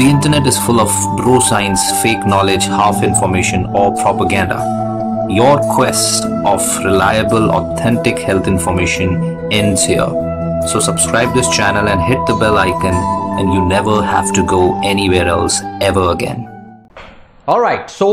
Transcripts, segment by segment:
The internet is full of bro science, fake knowledge, half information, or propaganda. Your quest of reliable, authentic health information ends here. So subscribe this channel and hit the bell icon and you never have to go anywhere else ever again. Right so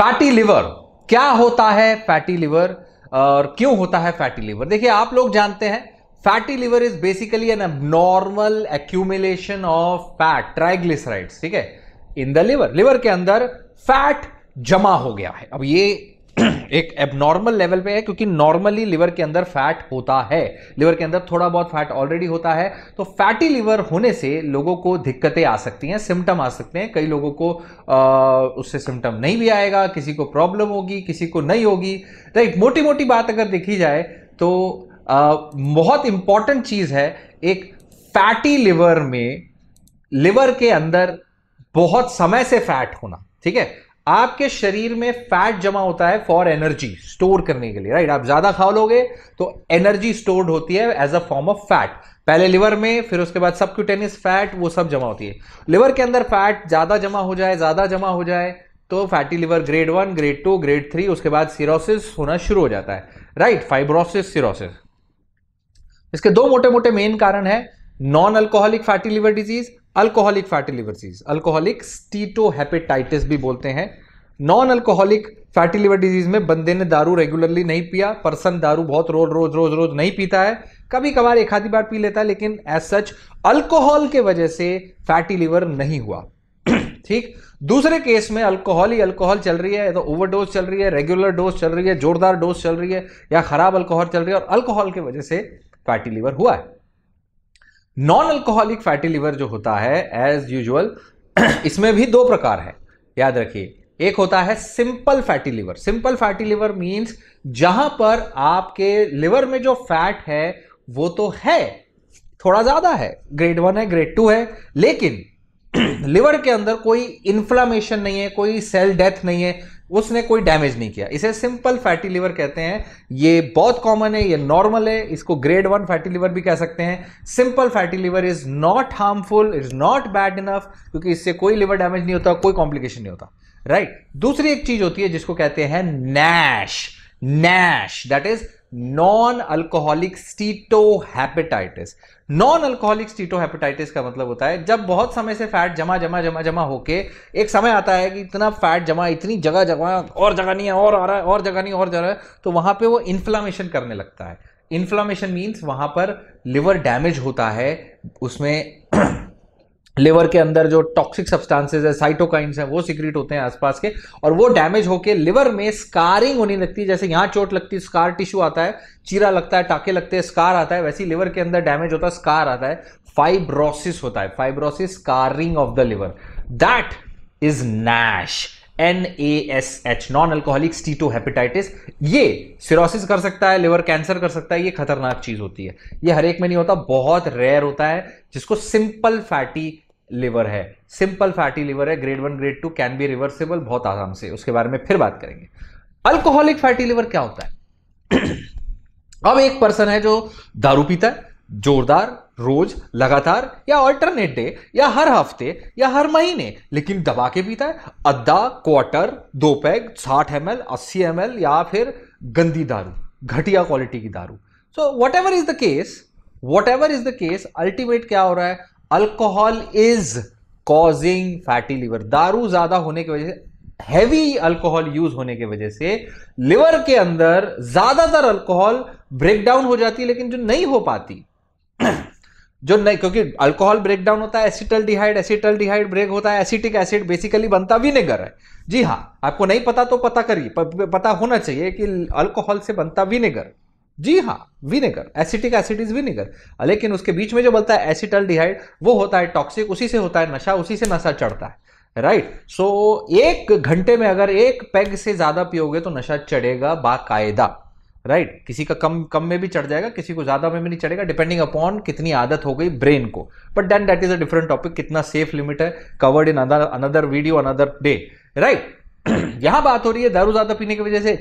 fatty liver क्या होता है fatty liver और क्यों होता है fatty liver देखिए आप लोग जानते हैं fatty liver is basically an normal accumulation of fat triglycerides ठीक है? इन द लिवर लिवर के अंदर फैट जमा हो गया है। अब ये एक एबनॉर्मल लेवल पे है क्योंकि नॉर्मली लिवर के अंदर फैट होता है। लिवर के अंदर थोड़ा बहुत फैट ऑलरेडी होता है। तो फैटी लिवर होने से लोगों को दिक्कतें आ सकती हैं सिम्टम आ सकते हैं। कई लोगों को आ, उससे सिम्टम नहीं भी आएगा किसी को प्रॉब्लम होगी किसी को नहीं होगी। राइट मोटी मोटी बात अगर देखी जाए तो बहुत इंपॉर्टेंट चीज़ है, एक फैटी लिवर में लिवर के अंदर बहुत समय से फैट होना, ठीक है? आपके शरीर में फैट जमा होता है फॉर एनर्जी स्टोर करने के लिए राइट आप ज़्यादा खा लोगे तो एनर्जी स्टोर्ड होती है as a form of fat पहले लिवर में, फिर उसके बाद सबक्यूटेनियस फैट वो सब जमा होती है। लिवर के अंदर फैट ज़्यादा जमा हो जाए, ज़्यादा जमा हो जाए तो fatty liver grade one grade two grade three उसके बाद सिरोसिस होना शुरू हो जाता है राइट फाइब्रोसिस सिरोसिस इसके दो मोटे मोटे मेन कारण है non alcoholic fatty liver disease alcoholic fatty liver disease alcoholic steatohepatitis भी बोलते हैं। Non alcoholic fatty liver disease में बंदे ने दारू रेगुलरली नहीं पिया पर्सन दारू बहुत रोज रोज रोज रोज नहीं पीता है। कभी कभार एक आधी बार पी लेता है, लेकिन एज सच अल्कोहल के वजह से फैटी लिवर नहीं हुआ। ठीक? दूसरे केस में अल्कोहल ही अल्कोहल चल रही है तो ओवरडोज चल रही है रेगुलर डोज चल रही है, जोरदार डोज चल रही है, या खराब अल्कोहल चल रही है, और अल्कोहल की वजह से फैटी लिवर हुआ है। नॉन अल्कोहलिक फैटी लिवर जो होता है एज यूजुअल इसमें भी दो प्रकार है। याद रखिए, एक होता है simple fatty liver simple fatty liver means जहाँ पर आपके लिवर में जो फैट है, वो तो है, थोड़ा ज़्यादा है ग्रेड वन है ग्रेड टू है, लेकिन लिवर के अंदर कोई इंफ्लामेशन नहीं है, कोई सेल डेथ नहीं है उसने कोई डैमेज नहीं किया। इसे सिंपल फैटी लिवर कहते हैं। ये बहुत कॉमन है, ये नॉर्मल है। इसको ग्रेड वन फैटी लिवर भी कह सकते हैं। Simple fatty liver is not harmful is not bad enough क्योंकि इससे कोई लिवर डैमेज नहीं होता, कोई कॉम्प्लिकेशन नहीं होता। Right right? दूसरी एक चीज़ होती है जिसको कहते हैं NASH NASH that is non alcoholic steatohepatitis non alcoholic steatohepatitis का मतलब होता है, जब बहुत समय से फैट जमा जमा जमा जमा होके एक समय आता है कि इतना फैट जमा, इतनी जगह जगह और जगह नहीं है, और आ रहा है, और जगह नहीं, और जा रहा है तो वहाँ पे वो इन्फ्लामेशन करने लगता है। इन्फ्लामेशन मीन्स वहाँ पर लिवर डैमेज होता है, उसमें लिवर के अंदर जो टॉक्सिक सब्सटेंसेस है साइटोकाइंस है, वो सिक्रीट होते हैं आसपास के और वो डैमेज होके लिवर में स्कारिंग होने लगती है। जैसे यहाँ चोट लगती है स्कार टिश्यू आता है, चीरा लगता है, टाके लगते हैं स्कार आता है, वैसे ही लिवर के अंदर डैमेज होता है स्कार आता है। फाइब्रोसिस होता है। Fibrosis scarring of the liver that is NASH N A S H non alcoholic steatohepatitis ये सिरोसिस कर सकता है लिवर कैंसर कर सकता है, ये खतरनाक चीज़ होती है। ये हर एक में नहीं होता, बहुत रेयर होता है, जिसको सिंपल फैटी लिवर है। सिंपल फैटी लिवर है, grade one, grade two can be reversible बहुत आराम से। उसके बारे में फिर बात करेंगे। अल्कोहलिक फैटी लिवर क्या होता है? अब एक पर्सन है जो दारू पीता है, जोरदार, रोज, लगातार, या ऑल्टरनेट डे या हर हफ़्ते, या हर महीने, लेकिन दबा के पीता है, अद्धा क्वार्टर दो पैग, साठ एम एल अस्सी एम एल या फिर गंदी दारू, घटिया क्वालिटी की दारू। So whatever is the case whatever is the case ultimate क्या हो रहा है? Alcohol is causing fatty liver दारू ज़्यादा होने की वजह से हैवी अल्कोहल यूज़ होने की वजह से लिवर के अंदर ज़्यादातर अल्कोहल ब्रेक डाउन हो जाती है, लेकिन जो नहीं हो पाती, जो नहीं, क्योंकि अल्कोहल ब्रेक डाउन होता है acetaldehyde acetaldehyde break होता है एसिटिक एसिड बेसिकली बनता विनेगर है। जी हाँ आपको नहीं पता तो पता करिए पता होना चाहिए कि अल्कोहल से बनता विनेगर जी हाँ vinegar acetic acid is vinegar लेकिन उसके बीच में जो बनता है एसिटल डिहाइड वो होता है टॉक्सिक उसी से होता है नशा उसी से नशा चढ़ता है राइट सो so, एक घंटे में अगर एक पैग से ज़्यादा पियोगे तो नशा चढ़ेगा बाकायदा राइट right? किसी का कम कम में भी चढ़ जाएगा किसी को ज़्यादा में भी नहीं चढ़ेगा डिपेंडिंग अपॉन कितनी आदत हो गई ब्रेन को. But then that is a different topic कितना सेफ़ लिमिट है covered in other another video another day right यहाँ बात हो रही है दारू ज़्यादा पीने की वजह से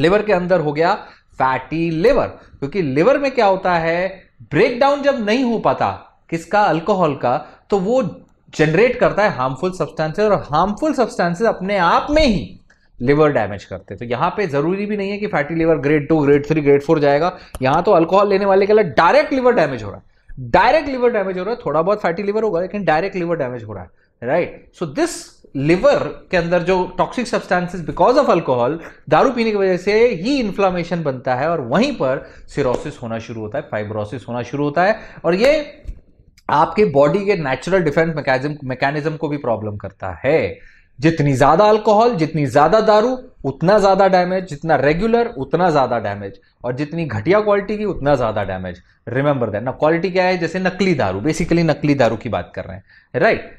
लिवर के अंदर हो गया फैटी लिवर। क्योंकि लिवर में क्या होता है ब्रेक डाउन जब नहीं हो पाता किसका, अल्कोहल का तो वो जनरेट करता है हार्मफुल सब्सटेंसेस और हार्मफुल सब्सटेंसेस अपने आप में ही लिवर डैमेज करते तो यहाँ पे ज़रूरी भी नहीं है कि fatty liver grade two grade three grade four जाएगा। यहाँ तो अल्कोहल लेने वाले के लिए डायरेक्ट लिवर डैमेज हो रहा है। डायरेक्ट लिवर डैमेज हो रहा है, थोड़ा बहुत फैटी लिवर होगा, लेकिन डायरेक्ट लिवर डैमेज हो रहा है। राइट सो दिस लिवर के अंदर जो toxic substances because of alcohol दारू पीने की वजह से ही इन्फ्लामेशन बनता है और वहीं पर सिरोसिस होना शुरू होता है फाइब्रोसिस होना शुरू होता है और ये आपके बॉडी के नेचुरल डिफेंस मैकेनिज्म को भी प्रॉब्लम करता है। जितनी ज़्यादा अल्कोहल जितनी ज़्यादा दारू, उतना ज़्यादा डैमेज जितना रेगुलर उतना ज़्यादा डैमेज और जितनी घटिया क्वालिटी की, उतना ज़्यादा डैमेज रिमेंबर दैट ना क्वालिटी क्या है? जैसे नकली दारू बेसिकली नकली दारू की बात कर रहे हैं। Right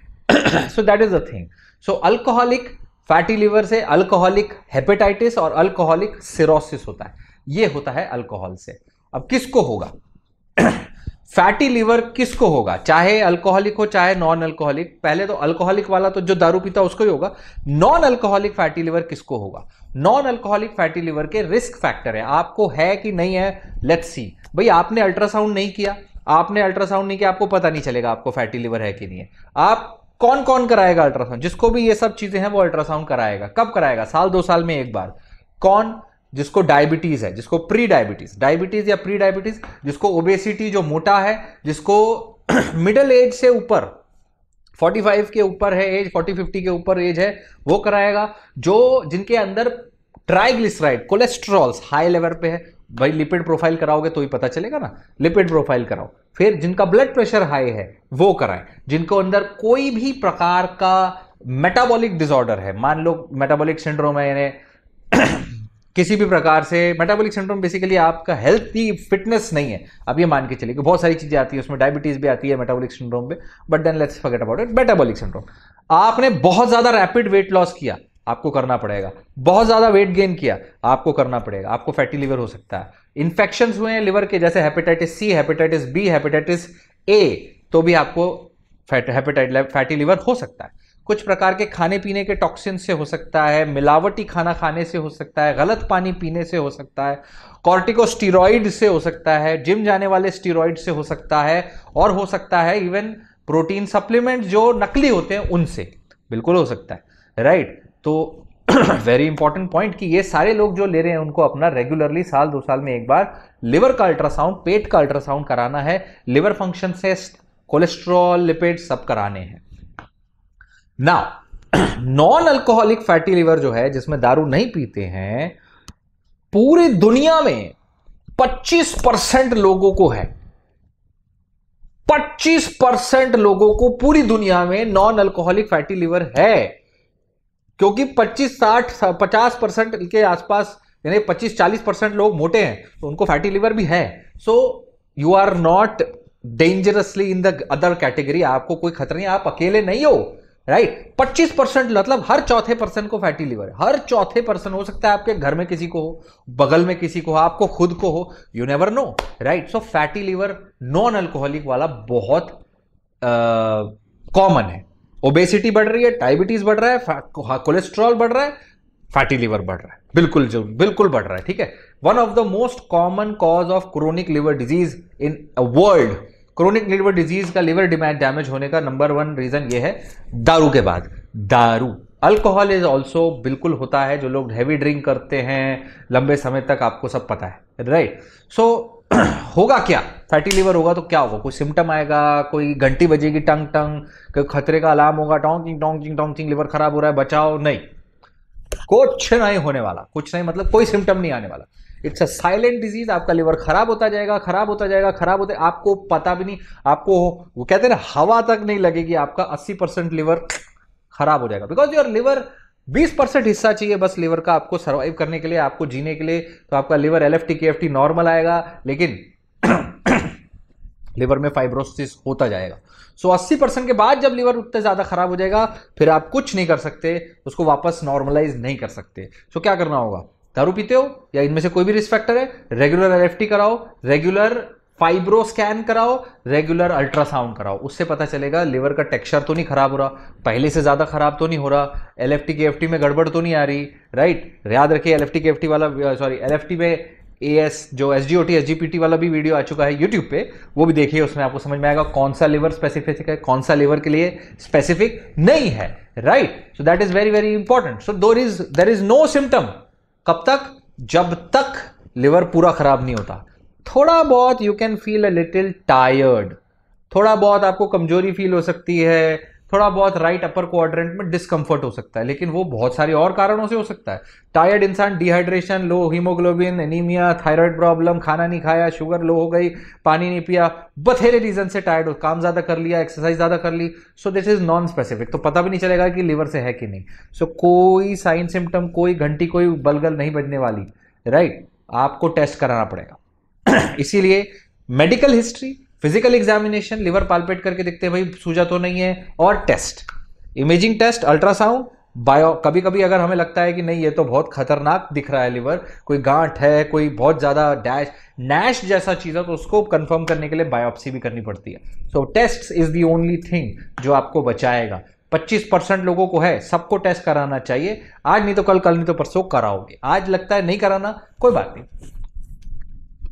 so that is the thing so alcoholic fatty liver से अल्कोहलिक हेपेटाइटिस और अल्कोहलिक सिरोसिस होता है। ये होता है अल्कोहल से। अब किसको होगा? फैटी लिवर किसको होगा? चाहे अल्कोहलिक हो, चाहे नॉन अल्कोहलिक पहले तो अल्कोहलिक वाला तो जो दारू पीता उसको ही होगा। नॉन अल्कोहलिक फैटी लिवर किसको होगा? नॉन अल्कोहलिक फैटी लिवर के रिस्क फैक्टर है। आपको है कि नहीं है? लेट्स सी भाई, आपने अल्ट्रासाउंड नहीं किया। आपने अल्ट्रासाउंड नहीं किया, आपको पता नहीं चलेगा आपको फैटी लिवर है कि नहीं है। आप कौन कौन कराएगा अल्ट्रासाउंड? जिसको भी ये सब चीज़ें हैं, वो अल्ट्रासाउंड कराएगा। कब कराएगा? साल, दो साल में एक बार। कौन? जिसको डायबिटीज़ है, जिसको प्री डायबिटीज़ डायबिटीज़ या प्री डायबिटीज़ जिसको ओबेसिटी जो मोटा है, जिसको मिडल एज से ऊपर 45 के ऊपर है एज 40 50 के ऊपर एज है, वो कराएगा। जो जिनके अंदर ट्राइग्लिसराइड कोलेस्ट्रॉल्स हाई लेवल पे है भाई लिपिड प्रोफ़ाइल कराओगे तो ही पता चलेगा ना। लिपिड प्रोफ़ाइल कराओ। फिर जिनका ब्लड प्रेशर हाई है, वो कराएँ। जिनको अंदर कोई भी प्रकार का मेटाबॉलिक डिसऑर्डर है, मान लो मेटाबॉलिक सिंड्रोम है यानी किसी भी प्रकार से मेटाबॉलिक सिंड्रोम बेसिकली आपका हेल्थ फिटनेस नहीं है। अब ये मान के चलिए कि बहुत सारी चीज़ें आती है, उसमें डायबिटीज़ भी आती है मेटाबॉलिक सिंड्रोम पे but then let's forget about it metabolic syndrome आपने बहुत ज़्यादा रैपिड वेट लॉस किया आपको करना पड़ेगा। बहुत ज़्यादा वेट गेन किया, आपको करना पड़ेगा। आपको फैटी लिवर हो सकता है। इन्फेक्शन हुए हैं लिवर के, जैसे hepatitis C hepatitis B hepatitis A तो भी आपको हेपेटाइट फैटी लिवर हो सकता है। कुछ प्रकार के खाने पीने के टॉक्सिन से हो सकता है, मिलावटी खाना खाने से हो सकता है, गलत पानी पीने से हो सकता है कॉर्टिकोस्टीरॉइड से हो सकता है जिम जाने वाले स्टीरॉइड से हो सकता है, और हो सकता है इवन प्रोटीन सप्लीमेंट जो नकली होते हैं उनसे। बिल्कुल हो सकता है। राइट तो वेरी इंपॉर्टेंट पॉइंट कि ये सारे लोग जो ले रहे हैं, उनको अपना रेगुलरली साल दो साल में एक बार लिवर का अल्ट्रासाउंड पेट का अल्ट्रासाउंड कराना है। Liver function test cholesterol lipid सब कराने हैं। Now non alcoholic fatty liver जो है, जिसमें दारू नहीं पीते हैं, पूरी दुनिया में 25 परसेंट लोगों को है। 25 परसेंट लोगों को पूरी दुनिया में नॉन अल्कोहलिक फैटी लिवर है। क्योंकि 25 60 50 परसेंट के आसपास यानी 25 40 परसेंट लोग मोटे हैं तो उनको फैटी लिवर भी है। So you are not dangerously in the other category आपको कोई खतरा नहीं आप अकेले नहीं हो राइट पच्चीस परसेंट मतलब हर चौथे पर्सन को फैटी लिवर हर चौथे पर्सन हो सकता है आपके घर में किसी को हो बगल में किसी को हो आपको खुद को हो you never know right so fatty liver non alcoholic वाला बहुत कॉमन uh, है। ओबेसिटी बढ़ रही है डायबिटीज़ बढ़ रहा है कोलेस्ट्रॉल बढ़ रहा है फैटी लिवर बढ़ रहा है। बिल्कुल जो बिल्कुल बढ़ रहा है ठीक है? One of the most common cause of chronic liver disease in world chronic liver disease का लिवर डैमेज होने का नंबर वन रीजन ये है दारू के बाद। दारू। अल्कोहल इज़ ऑल्सो बिल्कुल होता है जो लोग हैवी ड्रिंक करते हैं लंबे समय तक आपको सब पता है राइट सो so, होगा क्या? फैटी लीवर होगा तो क्या होगा? कोई सिम्टम आएगा, कोई घंटी बजेगी टंग टंग, कोई खतरे का अलार्म होगा टोंकिंग टोंग टोंकिंग लिवर खराब हो रहा है, बचाओ? नहीं। कुछ नहीं होने वाला, कुछ नहीं मतलब कोई सिम्टम नहीं आने वाला। इट्स अ साइलेंट डिज़ीज़ आपका लिवर खराब होता जाएगा, खराब होता जाएगा, खराब होता, आपको पता भी नहीं, आपको वो कहते हैं ना, हवा तक नहीं लगेगी, आपका 80 परसेंट लिवर खराब हो जाएगा। बिकॉज़ योर लिवर 20 परसेंट हिस्सा चाहिए बस लिवर का, आपको सर्वाइव करने के लिए, आपको जीने के लिए तो आपका liver L F T K F T normal आएगा, लेकिन लिवर में फाइब्रोसिस होता जाएगा। सो so, 80 परसेंट के बाद जब लिवर उतना ज़्यादा खराब हो जाएगा फिर आप कुछ नहीं कर सकते उसको वापस नॉर्मलाइज नहीं कर सकते। सो so, क्या करना होगा? दारू पीते हो या इनमें से कोई भी रिस्क फैक्टर है रेगुलर एलएफटी कराओ रेगुलर फाइब्रो स्कैन कराओ रेगुलर अल्ट्रासाउंड कराओ। उससे पता चलेगा लिवर का टेक्सचर तो नहीं खराब हो रहा पहले से ज़्यादा खराब तो नहीं हो रहा L F T K F T में गड़बड़ तो नहीं आ रही राइट याद रखिए L F T K F T वाला सॉरी एल एफ़ टी में ए एस जो S G O T S G P T वाला भी वीडियो आ चुका है यूट्यूब पे, वो भी देखिए, उसमें आपको समझ में आएगा कौन सा लिवर स्पेसिफिक है, कौन सा लिवर के लिए स्पेसिफिक नहीं है right so that is very very important so there is there is no symptom कब तक? जब तक लिवर पूरा खराब नहीं होता। थोड़ा बहुत you can feel a little tired थोड़ा बहुत आपको कमज़ोरी फील हो सकती है थोड़ा बहुत राइट अपर क्वाड्रेंट में डिस्कंफर्ट हो सकता है लेकिन वो बहुत सारे और कारणों से हो सकता है। टायर्ड इंसान dehydration low haemoglobin anaemia thyroid problem खाना नहीं खाया शुगर लो हो गई पानी नहीं पिया बथेरे रीजन से टायर्ड हो काम ज़्यादा कर लिया एक्सरसाइज ज़्यादा कर ली। So this is non specific तो पता भी नहीं चलेगा कि लिवर से है कि नहीं। सो so, कोई साइन सिम्टम कोई घंटी कोई बलगल नहीं बजने वाली राइट right? आपको टेस्ट कराना पड़ेगा। इसीलिए medical history physical examination liver palpate करके देखते हैं भाई, सूजा तो नहीं है। और test imaging test ultrasound bio कभी कभी अगर हमें लगता है कि नहीं, ये तो बहुत खतरनाक दिख रहा है लिवर कोई गांठ है, कोई बहुत ज़्यादा डैश नैश जैसा चीज़ है तो उसको कंफर्म करने के लिए बायोप्सी भी करनी पड़ती है। So test is the only thing जो आपको बचाएगा। 25 परसेंट लोगों को है, सबको टेस्ट कराना चाहिए। आज नहीं तो कल कल नहीं तो परसों कराओगे। आज लगता है नहीं कराना, कोई बात नहीं।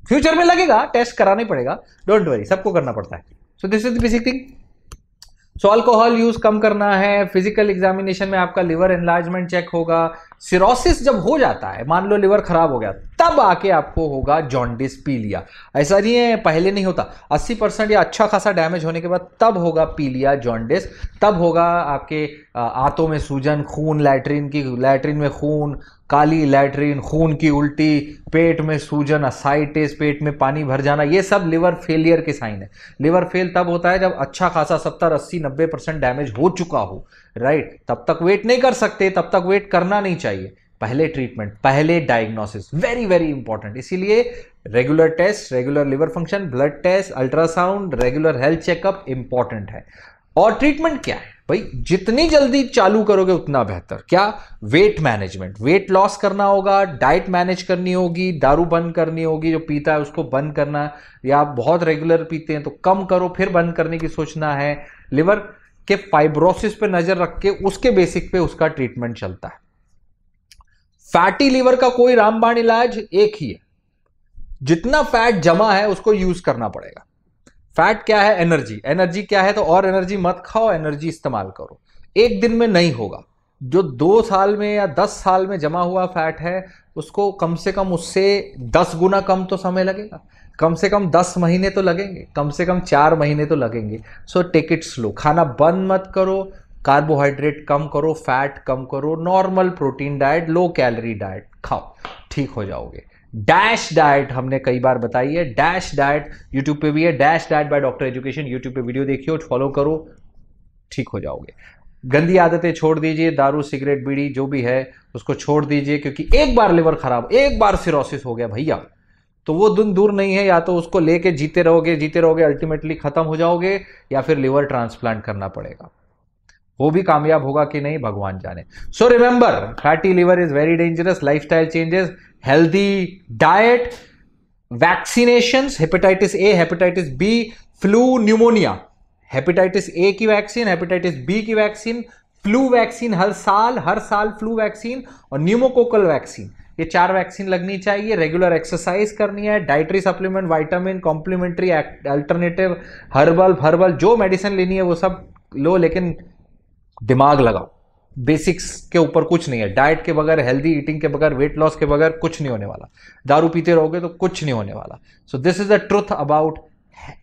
फ्यूचर में लगेगा, टेस्ट कराना ही पड़ेगा। डोंट वरी सबको करना पड़ता है। So this is basic thing so alcohol use कम करना है फ़िज़िकल एग्जामिनेशन में आपका लिवर एनलार्जमेंट चेक होगा। सिरोसिस जब हो जाता है, मान लो लिवर खराब हो गया तब आके आपको होगा जॉन्डिस पीलिया। ऐसा नहीं है, पहले नहीं होता। 80 परसेंट या अच्छा खासा डैमेज होने के बाद तब होगा पीलिया जॉन्डिस। तब होगा आपके आंतों में सूजन, खून, लैट्रिन की, लैट्रिन में खून, काली लैट्रिन, खून की उल्टी, पेट में सूजन, असाइटिस, पेट में पानी भर जाना, ये सब लिवर फेलियर के साइन है। लिवर फेल तब होता है जब अच्छा खासा सत्तर, अस्सी, नब्बे परसेंट डैमेज हो चुका हो, राइट? तब तक वेट नहीं कर सकते, तब तक वेट करना नहीं चाहिए। पहले ट्रीटमेंट पहले डायग्नोसिस वेरी वेरी इंपॉर्टेंट इसीलिए regular test regular liver function blood test ultrasound regular health checkup important है। और ट्रीटमेंट क्या है? भाई, जितनी जल्दी चालू करोगे उतना बेहतर। क्या? वेट मैनेजमेंट वेट लॉस करना होगा डाइट मैनेज करनी होगी, दारू बंद करनी होगी, जो पीता है उसको बंद करना या बहुत रेगुलर पीते हैं तो कम करो, फिर बंद करने की सोचना है। लिवर के फाइब्रोसिस पे नज़र रख के उसके बेसिक पे उसका ट्रीटमेंट चलता है। फैटी लिवर का कोई रामबाण इलाज एक ही है। जितना फैट जमा है, उसको यूज़ करना पड़ेगा। फैट क्या है? एनर्जी। एनर्जी क्या है? तो और एनर्जी मत खाओ, एनर्जी इस्तेमाल करो। एक दिन में नहीं होगा। जो दो साल में या दस साल में जमा हुआ फैट है, उसको कम से कम उससे दस गुना कम तो समय लगेगा। कम से कम दस महीने तो लगेंगे। कम से कम चार महीने तो लगेंगे। सो टेक इट स्लो खाना बंद मत करो। कार्बोहाइड्रेट कम करो, फैट कम करो, normal protein diet, low calorie diet खाओ, ठीक हो जाओगे। डैश डाइट हमने कई बार बताई है, डैश डाइट यूट्यूब पे भी है, DASH diet by doctor education, YouTube पे वीडियो देखियो फॉलो करो, ठीक हो जाओगे। गंदी आदतें छोड़ दीजिए, दारू, सिगरेट, बीड़ी, जो भी है, उसको छोड़ दीजिए, क्योंकि एक बार लिवर खराब, एक बार सिरोसिस हो गया भैया। तो वो दिन दूर नहीं है, या तो उसको लेके जीते रहोगे जीते रहोगे अल्टीमेटली खत्म हो जाओगे, या फिर लिवर ट्रांसप्लांट करना पड़ेगा। वो भी कामयाब होगा कि नहीं, भगवान जाने। So remember fatty liver is very dangerous lifestyle changes healthy diet vaccination hepatitis A hepatitis B flu pneumonia hepatitis A की वैक्सीन हेपेटाइटिस बी की वैक्सीन फ्लू वैक्सीन हर साल हर साल फ्लू वैक्सीन और न्यूमोकोकल वैक्सीन ये चार वैक्सीन लगनी चाहिए रेगुलर एक्सरसाइज करनी है dietary supplement vitamin complementary alternative herbal herbal जो मेडिसिन लेनी है वो सब लो, लेकिन दिमाग लगाओ। बेसिक्स के ऊपर कुछ नहीं है। डाइट के बगैर हेल्दी ईटिंग के बगैर वेट लॉस के बगैर कुछ नहीं होने वाला। दारू पीते रहोगे तो कुछ नहीं होने वाला। So this is the truth about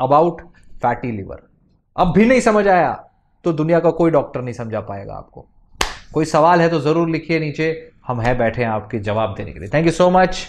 about fatty liver अब भी नहीं समझ आया तो दुनिया का कोई डॉक्टर नहीं समझा पाएगा आपको। कोई सवाल है तो ज़रूर लिखिए नीचे। हम हैं, बैठे हैं आपके जवाब देने के लिए। Thank you so much